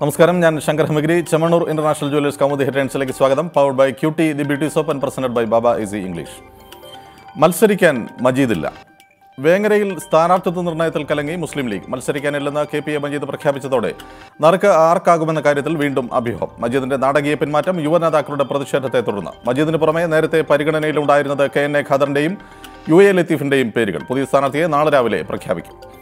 നമസ്കാരം ഞാൻ Shankar Hamagiri. Chemmanur international jewellers Kaumudi ഹെഡ്ലൈൻസിലേക്ക് സ്വാഗതം. Powered by cutie the beauty soap and presented by Baba easy English മത്സരിക്കാൻ മജീദില്ല. വേങ്ങരയിൽ സ്ഥാനാർത്ഥിത്വ നിർണയത്തിൽ കലങ്ങി മുസ്ലിം ലീഗ്. മത്സരിക്കാനില്ലെന്ന് കെ പി എ മജീദ് പ്രഖ്യാപിച്ചതോടെ നറുക്ക് ആർക്കാകുമെന്ന കാര്യത്തിൽ വീണ്ടും അഭ്യൂഹം. മജീദിന്റെ നാടകീയ പിന്മാറ്റം യുവനേതാക്കളുടെ പ്രതിഷേധത്തെ തുടർന്ന്. മജീദിന് പുറമെ നേരത്തെ പരിഗണനയിലുണ്ടായിരുന്നത് കെ എൻ എ ഖാദറിന്റെയും യു എ ലത്തീഫിന്റെയും പേരുകൾ. പുതിയ സ്ഥാനാർത്ഥിയെ നാളെ രാവിലെ പ്രഖ്യാപിക്കും.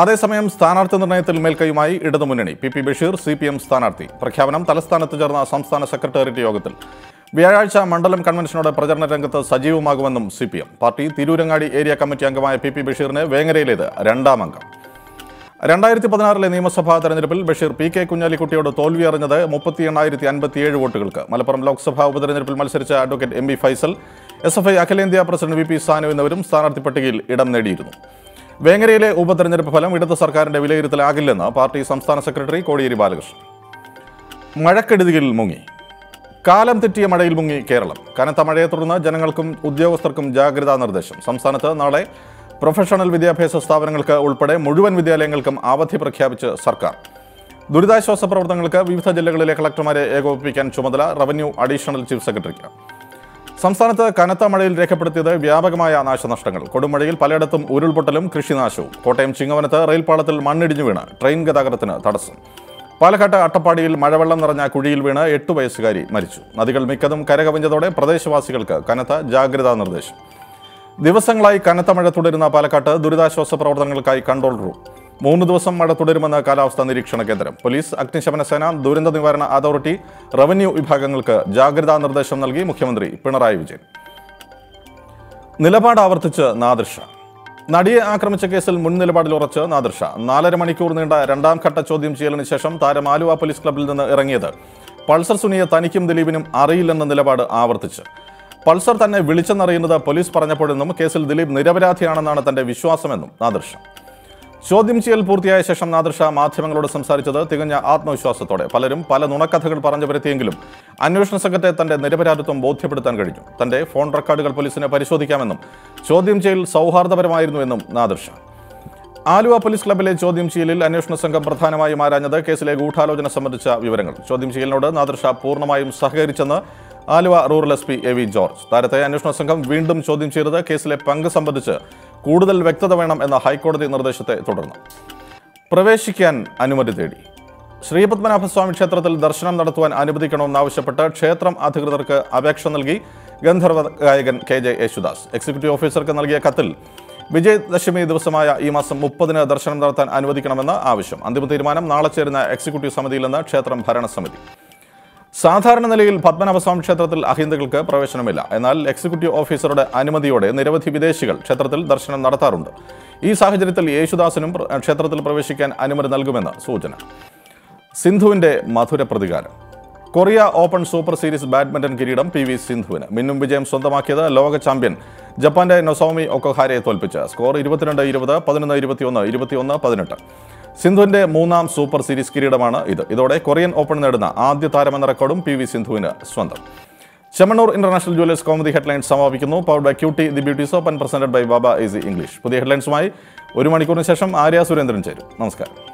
അതേസമയം സ്ഥാനാർത്ഥി നിർണയത്തിൽ മേൽക്കയുമായി ഇടതുമുന്നണി. P P Basheer C P M സ്ഥാനാർത്ഥി. പ്രഖ്യാപനം തലസ്ഥാനത്ത് ചേർന്ന സംസ്ഥാന സെക്രട്ടേറിയറ്റ് യോഗത്തിൽ. വ്യാഴാഴ്ച മണ്ഡലം കൺവെൻഷനോടെ പ്രചരണ രംഗത്ത് സജീവമാകുമെന്നും C P M. Party Tirurangadi area committee അംഗമായ പി പി ബഷീറിന് വേങ്ങരയിലേത് രണ്ടാം അംഗം. രണ്ടായിരത്തി പതിനാറിലെ നിയമസഭാ തെരഞ്ഞെടുപ്പിൽ ബഷീർ പി കെ കുഞ്ഞാലിക്കുട്ടിയോട് തോൽവി അറിഞ്ഞത് മുപ്പത്തി എണ്ണായിരത്തി അൻപത്തിയേഴ് വോട്ടുകൾക്ക്. മലപ്പുറം ലോക്സഭാ ഉപതെരഞ്ഞെടുപ്പിൽ മത്സരിച്ച advocate M B Faisal S F I അഖിലേന്ത്യാ പ്രസിഡന്റ് വി പി സാനു എന്നിവരും സ്ഥാനാർത്ഥി പട്ടികയിൽ ഇടം നേടിയിരുന്നു. വേങ്ങരയിലെ ഉപതെരഞ്ഞെടുപ്പ് ഫലം ഇടത് സർക്കാരിന്റെ വിലയിരുത്തലാകില്ലെന്ന് പാർട്ടി സംസ്ഥാന സെക്രട്ടറി കോടിയേരി ബാലകൃഷ്ണൻ. മഴക്കെടുതിയിൽ മുങ്ങി. കാലം തെറ്റിയ മഴയിൽ മുങ്ങി കേരളം. കനത്ത മഴയെ തുടർന്ന് ജനങ്ങൾക്കും ഉദ്യോഗസ്ഥർക്കും ജാഗ്രതാ നിർദ്ദേശം. സംസ്ഥാനത്ത് നാളെ പ്രൊഫഷണൽ വിദ്യാഭ്യാസ സ്ഥാപനങ്ങൾക്ക് ഉൾപ്പെടെ മുഴുവൻ വിദ്യാലയങ്ങൾക്കും അവധി പ്രഖ്യാപിച്ച് സർക്കാർ. ദുരിതാശ്വാസ പ്രവർത്തനങ്ങൾക്ക് വിവിധ ജില്ലകളിലെ കളക്ടർമാരെ ഏകോപിപ്പിക്കാൻ ചുമതല റവന്യൂ അഡീഷണൽ ചീഫ് സെക്രട്ടറിക്ക്. സംസ്ഥാനത്ത് കനത്ത മഴയിൽ രേഖപ്പെടുത്തിയത് വ്യാപകമായ നാശനഷ്ടങ്ങൾ. കൊടുമഴയിൽ പലയിടത്തും ഉരുൾപൊട്ടലും കൃഷിനാശവും. കോട്ടയം ചിങ്ങവനത്ത് റെയിൽപാളത്തിൽ മണ്ണിടിഞ്ഞു വീണ് ട്രെയിൻ ഗതാഗതത്തിന് തടസ്സം. പാലക്കാട്ട് അട്ടപ്പാടിയിൽ മഴവെള്ളം നിറഞ്ഞ കുഴിയിൽ വീണ് എട്ട് വയസ്സുകാരി മരിച്ചു. നദികൾ മിക്കതും കരകവിഞ്ഞതോടെ പ്രദേശവാസികൾക്ക് കനത്ത ജാഗ്രതാ നിർദ്ദേശം. ദിവസങ്ങളായി കനത്ത മഴ തുടരുന്ന പാലക്കാട്ട് ദുരിതാശ്വാസ പ്രവർത്തനങ്ങൾക്കായി കൺട്രോൾ റൂം. മൂന്ന് ദിവസം മഴ തുടരുമെന്ന് കാലാവസ്ഥാ നിരീക്ഷണ കേന്ദ്രം. പോലീസ് അഗ്നിശമന സേന ദുരന്ത നിവാരണ അതോറിറ്റി റവന്യൂ വിഭാഗങ്ങൾക്ക് ജാഗ്രതാ നിർദ്ദേശം നൽകി മുഖ്യമന്ത്രി പിണറായി വിജയൻ. നിലപാട് ആവർത്തിച്ച് നാദിർഷ നടിയെ ആക്രമിച്ച കേസിൽ മുൻ നിലപാടിൽ ഉറച്ച് നാദിർഷ നാലര മണിക്കൂർ നീണ്ട രണ്ടാം ഘട്ട ചോദ്യം ചെയ്യലിന് ശേഷം താരം ആലുവ പോലീസ് ക്ലബിൽ നിന്ന് ഇറങ്ങിയത്. പൾസർ സുനിയെ തനിക്കും ദിലീപിനും അറിയില്ലെന്ന നിലപാട് ആവർത്തിച്ച്. പൾസർ തന്നെ വിളിച്ചെന്നറിയുന്നത് പോലീസ് പറഞ്ഞപ്പോഴെന്നും കേസിൽ ദിലീപ് നിരപരാധിയാണെന്നാണ് തന്റെ വിശ്വാസമെന്നും നാദിർഷ ചോദ്യം ചെയ്യൽ പൂർത്തിയായ ശേഷം നാദൃഷ മാധ്യമങ്ങളോട് സംസാരിച്ചത് തികഞ്ഞ ആത്മവിശ്വാസത്തോടെ. പലരും പല നുണക്കഥകൾ പറഞ്ഞു വരുത്തിയെങ്കിലും അന്വേഷണ സംഘത്തെ തന്റെ നിരപരാധിത്വം ബോധ്യപ്പെടുത്താൻ കഴിഞ്ഞു. തന്റെ ഫോൺ റെക്കോർഡുകൾ പോലീസിനെ പരിശോധിക്കാമെന്നും ചോദ്യം ചെയ്യൽ സൗഹാർദ്ദപരമായിരുന്നുവെന്നും നാദൃഷ ആലുവ പോലീസ് ക്ലബിലെ ചോദ്യം ചെയ്യലിൽ അന്വേഷണ സംഘം പ്രധാനമായും ആരാഞ്ഞത് കേസിലെ ഗൂഢാലോചന സംബന്ധിച്ച വിവരങ്ങൾ. ചോദ്യം ചെയ്യലിനോട് നാദൃഷ പൂർണമായും സഹകരിച്ചെന്ന് Aluva rural S P A V George. താരത്തെ അന്വേഷണ സംഘം വീണ്ടും ചോദ്യം ചെയ്തത് കേസിലെ പങ്ക് സംബന്ധിച്ച് കൂടുതൽ വ്യക്തത വേണം എന്ന ഹൈക്കോടതി നിർദ്ദേശത്തെ തുടർന്ന്. പ്രവേശിക്കാൻ അനുമതി തേടി. ശ്രീപത്മനാഭസ്വാമി ക്ഷേത്രത്തിൽ ദർശനം നടത്തുവാൻ അനുവദിക്കണമെന്നാവശ്യപ്പെട്ട് ക്ഷേത്രം അധികൃതർക്ക് അപേക്ഷ നൽകി ഗന്ധർവ ഗായകൻ കെ ജെ യേശുദാസ്. എക്സിക്യൂട്ടീവ് ഓഫീസർക്ക് നൽകിയ കത്തിൽ വിജയദശമി ദിവസമായ ഈ മാസം മുപ്പതിന് ദർശനം നടത്താൻ അനുവദിക്കണമെന്ന് ആവശ്യം. അന്തിമ തീരുമാനം നാളെ ചേരുന്ന എക്സിക്യൂട്ടീവ് സമിതിയിൽ നിന്ന് ക്ഷേത്രം ഭരണസമിതി. സാധാരണ നിലയിൽ പത്മനാഭസ്വാമി ക്ഷേത്രത്തിൽ അഹിന്ദുക്കൾക്ക് പ്രവേശനമില്ല. എന്നാൽ എക്സിക്യൂട്ടീവ് ഓഫീസറുടെ അനുമതിയോടെ നിരവധി വിദേശികൾ ക്ഷേത്രത്തിൽ ദർശനം നടത്താറുണ്ട്. ഈ സാഹചര്യത്തിൽ യേശുദാസിനും ക്ഷേത്രത്തിൽ പ്രവേശിക്കാൻ അനുമതി നൽകുമെന്ന് സൂചന. സിന്ധുവിന്റെ മധുര പ്രതികാരം. Korea Open Super Series badminton കിരീടം പി വി സിന്ധുവിന്. മിന്നും വിജയം സ്വന്തമാക്കിയത് ലോക ചാമ്പ്യൻ ജപ്പാന്റെ നൊസോമി ഒക്കോഹാരയെ തോൽപ്പിച്ച്. സ്കോർ ഇരുപത്തിരണ്ട് ഇരുപത് പതിനൊന്ന് ഇരുപത്തിയൊന്ന് ഇരുപത്തിയൊന്ന് പതിനെട്ട്. സിന്ധുവിന്റെ മൂന്നാം സൂപ്പർ സീരീസ് കിരീടമാണ് ഇത്. ഇതോടെ കൊറിയൻ ഓപ്പൺ നേടുന്ന ആദ്യ താരമെന്ന റെക്കോർഡും പി വി സിന്ധുവിന് സ്വന്തം. Chemmanur international jewellers comedy headlines സമാപിക്കുന്നു. Powered by cutie the beauty and presented by Baba easy English. പുതിയ ഹെഡ്ലൈൻസുമായി ഒരു മണിക്കൂറിന് ശേഷം ആര്യ സുരേന്ദ്രൻ ചേരും. നമസ്കാരം.